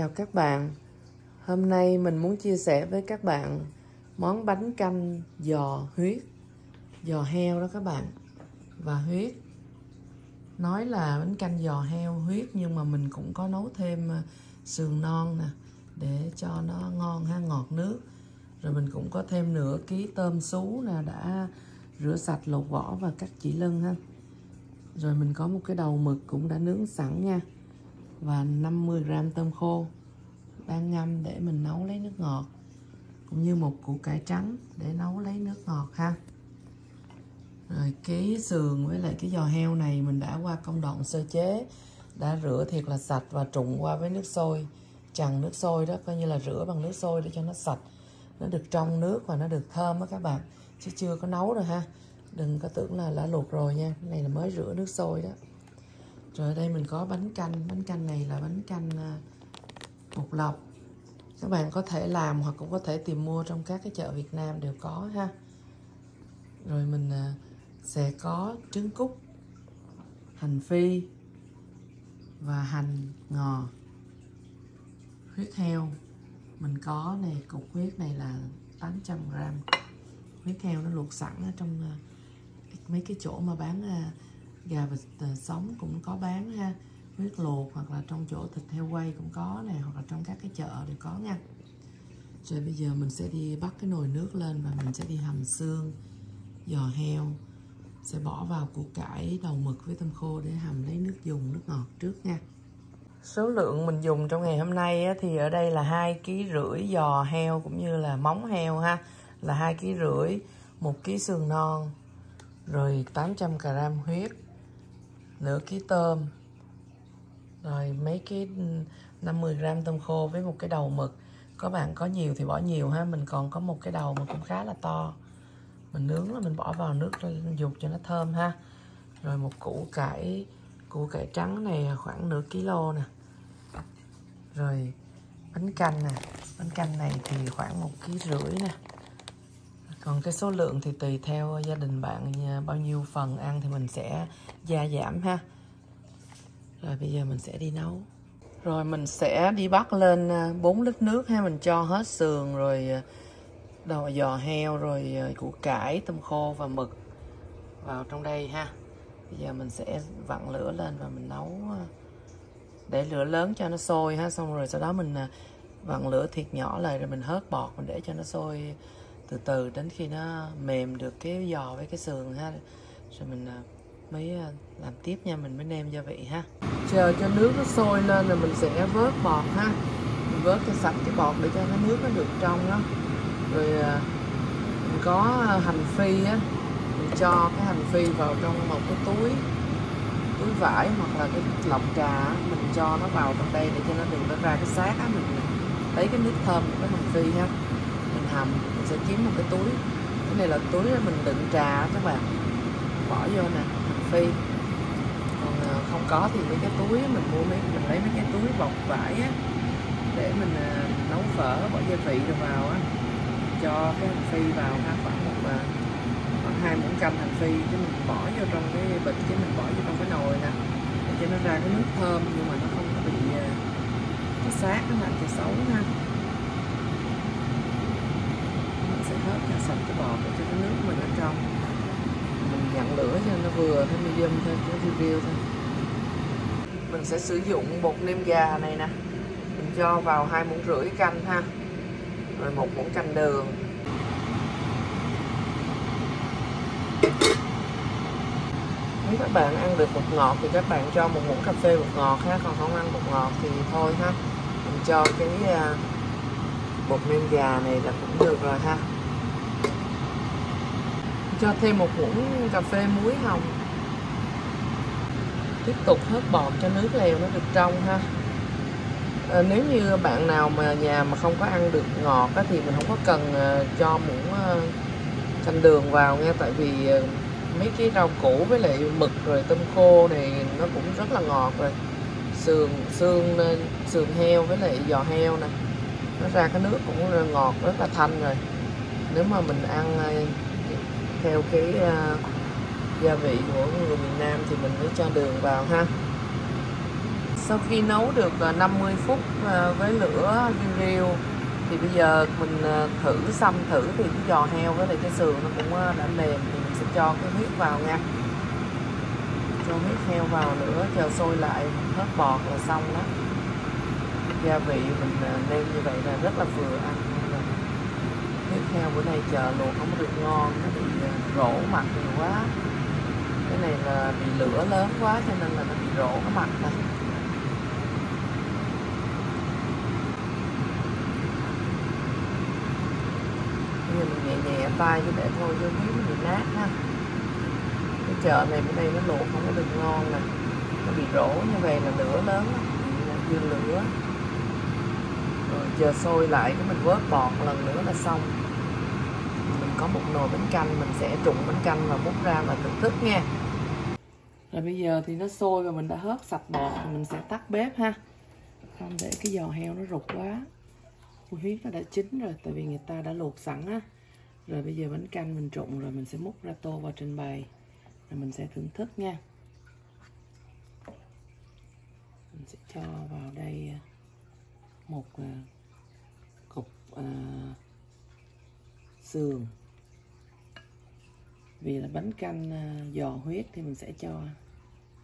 Chào các bạn. Hôm nay mình muốn chia sẻ với các bạn món bánh canh giò huyết, giò heo đó các bạn và huyết. Nói là bánh canh giò heo huyết nhưng mà mình cũng có nấu thêm ờ, sườn non nè để cho nó ngon ha, ngọt nước. Rồi mình cũng có thêm nửa ký tôm sú nè đã rửa sạch lột vỏ và cắt chỉ lân ha. Rồi mình có một cái đầu mực cũng đã nướng sẵn nha và 50g tôm khô. Đang ngâm để mình nấu lấy nước ngọt, cũng như một củ cải trắng để nấu lấy nước ngọt ha. Rồi cái sườn với lại cái giò heo này mình đã qua công đoạn sơ chế, đã rửa thiệt là sạch và trụng qua với nước sôi. Chằng nước sôi đó coi như là rửa bằng nước sôi để cho nó sạch. Nó được trong nước và nó được thơm á các bạn, chứ chưa có nấu rồi ha. Đừng có tưởng là đã luộc rồi nha, cái này là mới rửa nước sôi đó rồi ở đây mình có bánh canh. Bánh canh này là bánh canh à, bột lọc. Các bạn có thể làm hoặc cũng có thể tìm mua trong các cái chợ Việt Nam đều có ha. Rồi mình à, sẽ có trứng cút, hành phi và hành ngò. Huyết heo. Mình có này cục huyết này là 800g huyết heo nó luộc sẵn ở trong à, mấy cái chỗ mà bán gà vịt sống cũng có bán ha. Huyết luộc hoặc là trong chỗ thịt heo quay cũng có nè, hoặc là trong các cái chợ đều có nha. Rồi bây giờ mình sẽ đi bắt cái nồi nước lên và mình sẽ đi hầm xương, giò heo. Sẽ bỏ vào củ cải đầu mực với tôm khô để hầm lấy nước dùng, nước ngọt trước nha. Số lượng mình dùng trong ngày hôm nay thì ở đây là hai ký rưỡi giò heo cũng như là móng heo ha. Là hai ký rưỡi, một ký xương non, rồi 800 g huyết nửa ký tôm. Rồi mấy cái ừ, 50 gram tôm khô với một cái đầu mực. Có bạn có nhiều thì bỏ nhiều ha, mình còn có một cái đầu mà cũng khá là to. Mình nướng là mình bỏ vào nước dục cho nó thơm ha. Rồi một củ cải củ cải trắng này khoảng nửa kg nè. Rồi bánh canh nè. Bánh canh này thì khoảng một ký rưỡi nè còn cái số lượng thì tùy theo gia đình bạn bao nhiêu phần ăn thì mình sẽ gia giảm ha. Rồi bây giờ mình sẽ đi nấu. Rồi mình sẽ đi bắt lên à, 4 lít nước ha, mình cho hết sườn rồi à, đầu giò heo rồi à, củ cải, tôm khô và mực vào trong đây ha. Bây giờ mình sẽ vặn lửa lên và mình nấu để lửa lớn cho nó sôi ha. Xong rồi sau đó mình vặn lửa thiệt nhỏ lại rồi mình hớt bọt mình để cho nó sôi từ từ đến khi nó mềm được cái giò với cái sườn ha. Rồi mình à, mới à, làm tiếp nha, mình mới nêm gia vị ha. Chờ cho nước nó sôi lên rồi mình sẽ vớt bọt ha. Mình vớt cho sạch cái bọt để cho cái nước nó được trong đó rồi à, mình có hành phi á. Mình cho cái hành phi vào trong một cái túi túi vải hoặc là cái lọc trà mình cho nó vào trong đây để cho nó đừng có ra cái xác á. Mình lấy cái nước thơm của cái hành phi ha. Mình hầm sẽ kiếm một cái túi. Cái này là túi mình đựng trà các bạn. Bỏ vô nè hành phi. Còn ờ, không có thì mấy cái túi mình mua mấy, mình lấy mấy cái túi bọc vải á, để mình ờ, nấu phở, bỏ gia vị rồi vào á. Cho cái hành phi vào ha, khoảng một ờ, khoảng hai muỗng canh hành phi chứ mình bỏ vô trong cái bịch chứ mình bỏ vô trong cái nồi nè, để cho nó ra cái nước thơm, nhưng mà nó không có bị cái xác nó làm cho xấu ha. Sạch cái bọt cho cái nước mình ở trong. Mình nhận lửa cho nó vừa thôi medium thôi cái review thôi. Mình sẽ sử dụng bột nêm gà này nè. Mình cho vào hai muỗng rưỡi canh ha. Rồi một muỗng canh đường. Nếu các bạn ăn được bột ngọt thì các bạn cho một muỗng cà phê bột ngọt ha, còn không ăn bột ngọt thì thôi ha. Mình cho cái à, bột nêm gà này là cũng được rồi ha cho thêm một muỗng cà phê muối hồng. Tiếp tục hớt bọt cho nước lèo nó được trong ha. À, nếu như bạn nào mà nhà mà không có ăn được ngọt á, thì mình không có cần uh, cho muỗng uh, canh đường vào nha. Tại vì uh, mấy cái rau củ với lại mực rồi tôm khô này nó cũng rất là ngọt rồi. Sườn xương sườn heo với lại giò heo nè. Nó ra cái nước cũng ngọt rất là thanh rồi. Nếu mà mình ăn theo cái uh, gia vị của người miền Nam thì mình mới cho đường vào ha. Sau khi nấu được à, 50 phút à, với lửa riêu riu thì bây giờ mình thử xăm thử thì cái giò heo với lại cái sườn nó cũng đã mềm thì mình sẽ cho cái huyết vào nha. Cho huyết heo vào nữa chờ sôi lại hết bọt là xong đó. Gia vị mình nêm như vậy là rất là vừa ăn tiếp theo bữa nay chờ luộc không được ngon, nó bị ờ, rỗ mặt nhiều quá. Cái này là bị lửa lớn quá cho nên là nó bị rỗ cái mặt này. Giờ mình nhẹ nhẹ tay chứ để thôi cho miếng bị nát ha. Cái chợ này bữa nay nó luộc không có được ngon nè. Nó bị rỗ như vậy là lửa lớn dư lửa. Rồi chờ sôi lại cái mình vớt bọt lần nữa là xong mình có một nồi bánh canh mình sẽ trụng bánh canh và múc ra và thưởng thức nha. Rồi bây giờ thì nó sôi và mình đã hớt sạch bọt thì mình sẽ tắt bếp ha. Không để cái giò heo nó rụt quá. Huyết nó đã chín rồi tại vì người ta đã luộc sẵn á. Rồi bây giờ bánh canh mình trụng rồi mình sẽ múc ra tô vào trình bày. Rồi mình sẽ thưởng thức nha. Mình sẽ cho vào đây à, một à, cục uh, sườn vì là bánh canh à, giò huyết thì mình sẽ cho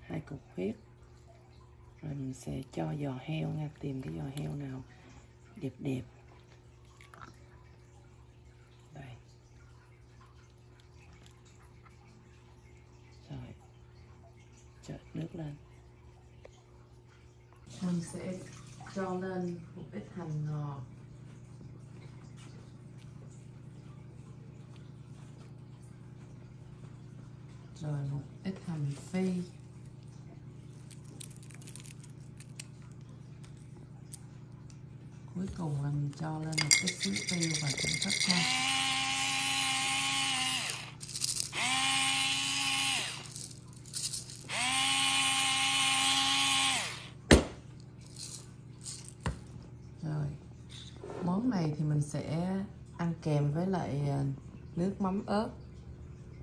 hai cục huyết. Rồi mình sẽ cho giò heo nha, tìm cái giò heo nào đẹp đẹp. Đây. Rồi. Chợt nước lên. Mình sẽ cho lên một ít hành ngò rồi một ít hành phi. Cuối cùng là mình cho lên một ít xíu tiêu và cũng rất thôi rồi, món này thì mình sẽ ăn kèm với lại à, nước mắm ớt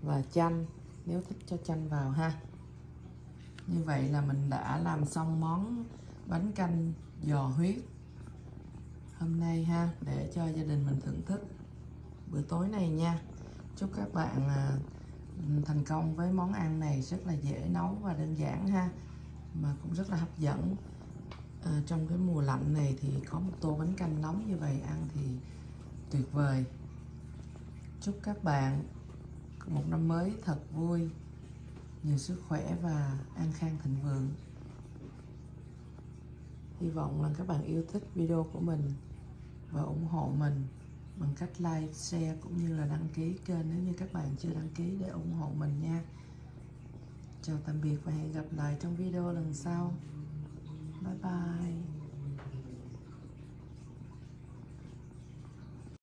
và chanh nếu thích cho chanh vào ha. Như vậy là mình đã làm xong món bánh canh giò huyết hôm nay ha để cho gia đình mình thưởng thức bữa tối này nha. Chúc các bạn à, thành công với món ăn này rất là dễ nấu và đơn giản ha mà cũng rất là hấp dẫn. À, trong cái mùa lạnh này thì có một tô bánh canh nóng như vậy ăn thì tuyệt vời. Chúc các bạn một năm mới thật vui nhiều sức khỏe và an khang thịnh vượng hy vọng là các bạn yêu thích video của mình và ủng hộ mình bằng cách like, share cũng như là đăng ký kênh nếu như các bạn chưa đăng ký để ủng hộ mình nha. Chào tạm biệt và hẹn gặp lại trong video lần sau. Bye bye.